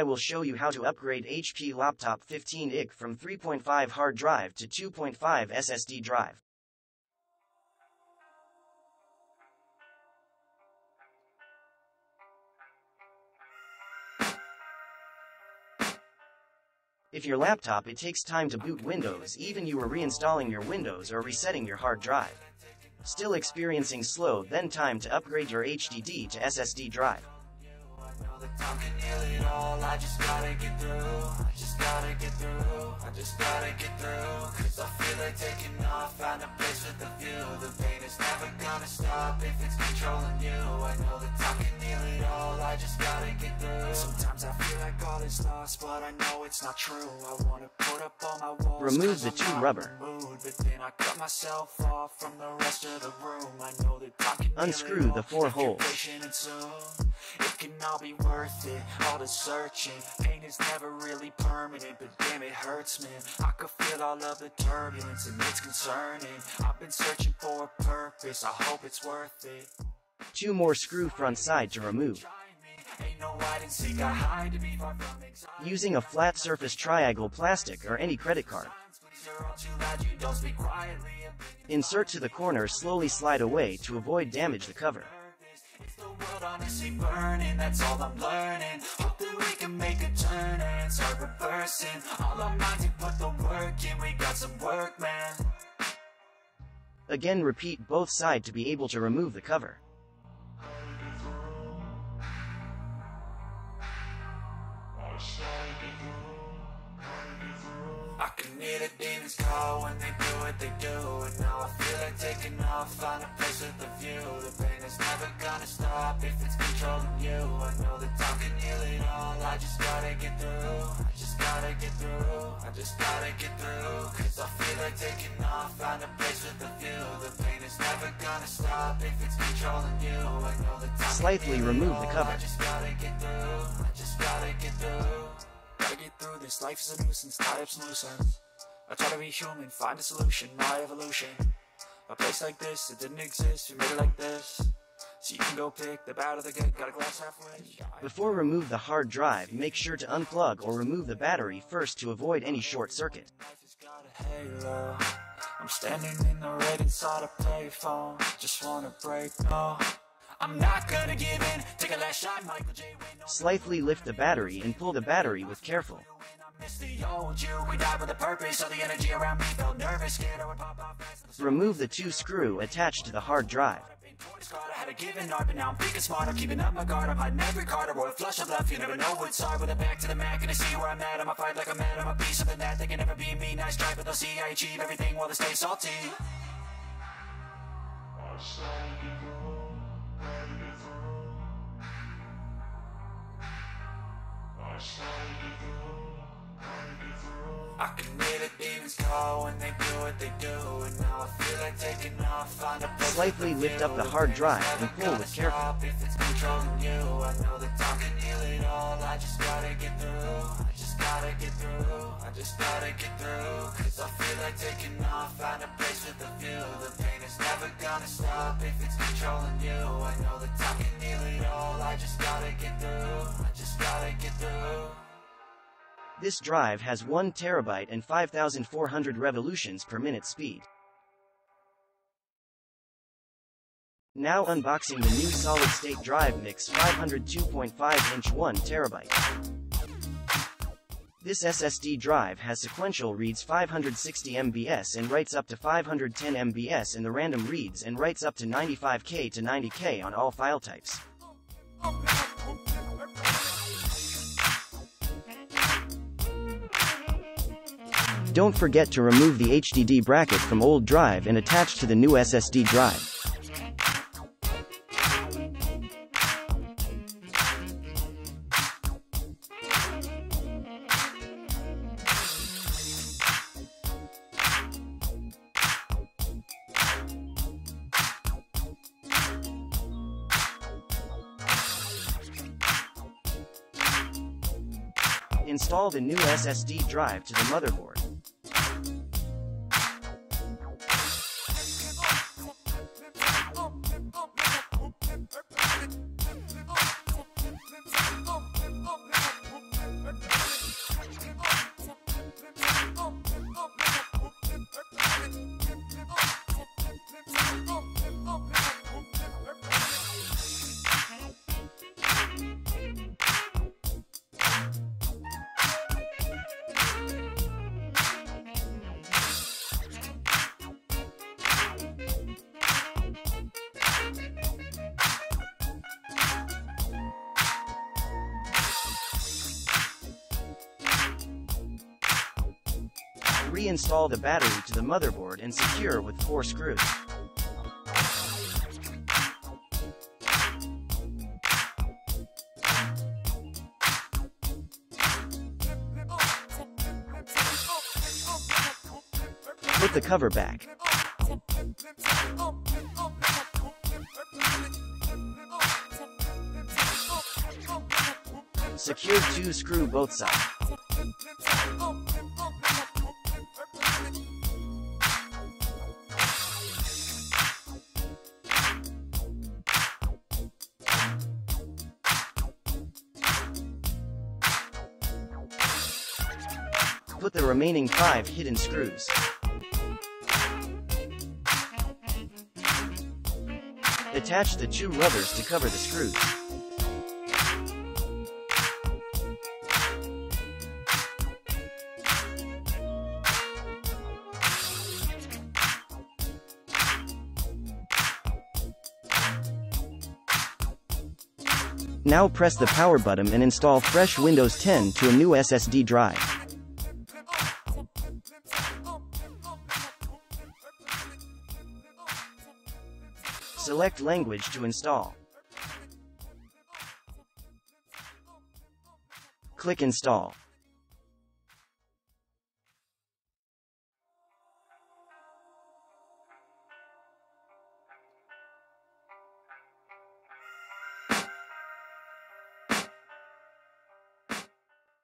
I will show you how to upgrade HP Laptop 15 IG from 3.5 hard drive to 2.5 SSD drive. If your laptop it takes time to boot Windows even you are reinstalling your Windows or resetting your hard drive. Still experiencing slow then time to upgrade your HDD to SSD drive. I just gotta get through, I just gotta get through, I just gotta get through. Cause I feel like taking off, find a place with a view. The pain is never gonna stop if it's controlling you. I know that I can heal it all, I just gotta get through. Sometimes I feel like all is lost, but I know it's not true. I wanna put up all my walls Remove the two rubber. mood, But then I cut myself off from the rest of the room. I know that I can Unscrew the four holes. It can all be worth it, all the searching Pain is never really permanent, but damn it hurts man. I could feel all of the turbulence and it's concerning. I've been searching for a purpose, I hope it's worth it. Two more screw front side to remove Using a flat surface triangle plastic or any credit card. Insert to the corner slowly slide away to avoid damage the cover. that's all I'm learning. Hope that we can make a turn and start reversing. All our minds, put the work in, we got some work, man. Again repeat both side to be able to remove the cover. I can hear the demons call when they do what they do And now I feel like taking off, find a place with a view. The pain is never gonna stop if it's controlling you. I know that time can heal it all, I just gotta get through. I just gotta get through, I just gotta get through. Cause I feel like taking off, find a place with a view. The pain is never gonna stop if it's controlling you. I know that time Slightly remove the cover I just gotta get through, I just gotta get through through this, life is a nuisance, tie up some loose ends I try to be human, find a solution, my evolution A place like this, it didn't exist, we made it like this so you can go pick the bad or the good, got a glass halfway. Before remove the hard drive, make sure to unplug or remove the battery first to avoid any short circuit. I'm standing in the red inside a payphone, just wanna break, no. I'm not gonna give in. Take a last shot, Michael J. Slightly lift the battery and pull the battery with careful. Remove the two screw attached to the hard drive. I had a given but now I'm thinking smart. I'm keeping up my guard. I'm hiding every card. I roll flush of left. You never know what's hard. With a back to the mat, gonna see where I'm at. I'ma fight like I'm mad. I'm a piece of the net. They can never be me. Nice try, but they'll see I achieve everything while they stay salty. I can hear the demons call when they do what they do And now I feel like taking off, find a Slightly lift up the hard drive and pull with careful If it's controlling you, I know that time can heal it all I just gotta get through, I just gotta get through I just gotta get through Cause I feel like taking off, find a place with a view The pain is never gonna stop if it's controlling you I know that time can heal it all I just gotta get through, I just gotta get through this drive has 1 terabyte and 5400 revolutions per minute speed. Now unboxing the new solid-state drive MX500 2.5 inch 1 terabyte. This SSD drive has sequential reads 560 MBs and writes up to 510 MBs in the random reads and writes up to 95K to 90K on all file types. Don't forget to remove the HDD bracket from old drive and attach to the new SSD drive. Install the new SSD drive to the motherboard. Reinstall the battery to the motherboard and secure with 4 screws. Put the cover back. Secure two screw both sides. Put the remaining five hidden screws. Attach the two rubbers to cover the screws. Now press the power button and install fresh Windows 10 to a new SSD drive. Select language to install. Click Install.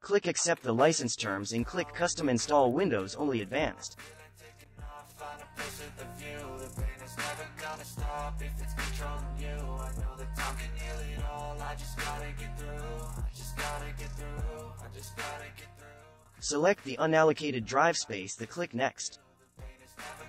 Click Accept the license terms and click Custom Install Windows Only Advanced. If it's controlling you. I know that time can heal it all. I just gotta get through. I just gotta get through. I just gotta get through. Select the unallocated drive space to click Next.